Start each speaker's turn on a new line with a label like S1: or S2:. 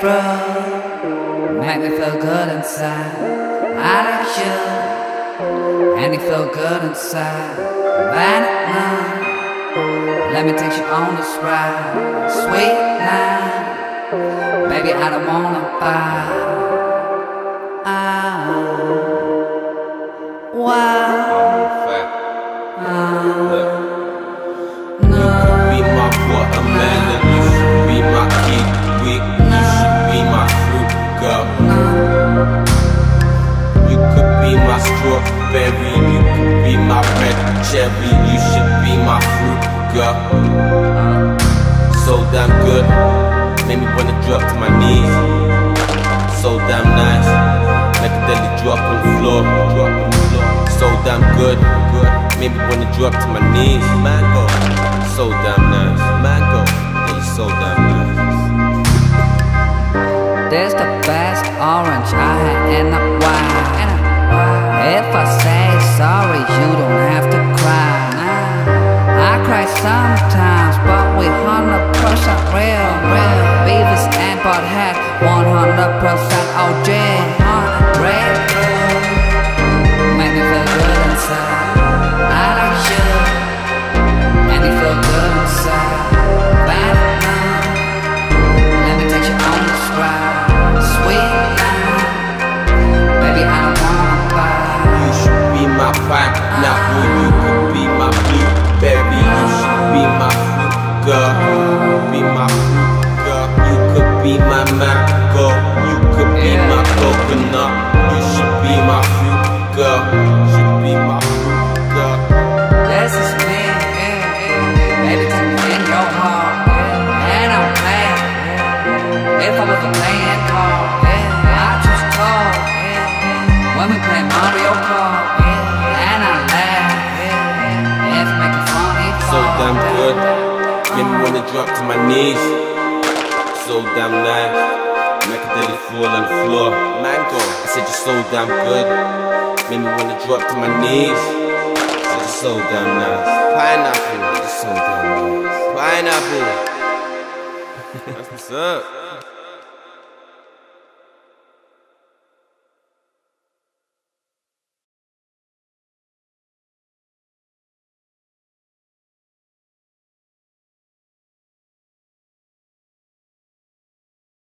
S1: through, make me feel good inside. I like you, and you feel good inside. Banana, let me take you on this ride. Sweet line, baby, I don't wanna buy. Ah, wow.
S2: be strawberry, you could be my red cherry, you should be my fruit girl. So damn good, made me wanna drop to my knees. So damn nice, make a deli drop on the floor, drop on the floor. So damn good, good, made me wanna drop to my knees. Mango, so damn nice, mango, yeah, you so damn nice.
S1: This the best orange I had in a while. If I say sorry, you don't have to cry. I cry sometimes, but we 100% real, real. Beavis and Butthead, 100% OG. You
S2: could be my blueberry, you should be my fruit girl, be my fruit girl. You could be my mango, you could be my coconut, drop to my knees. So damn nice, make a deli fall on the floor. Mango, I said you're so damn good, made me wanna drop to my knees. said you're so damn nice. Pineapple, you're so damn nice. Pineapple, that's what's up.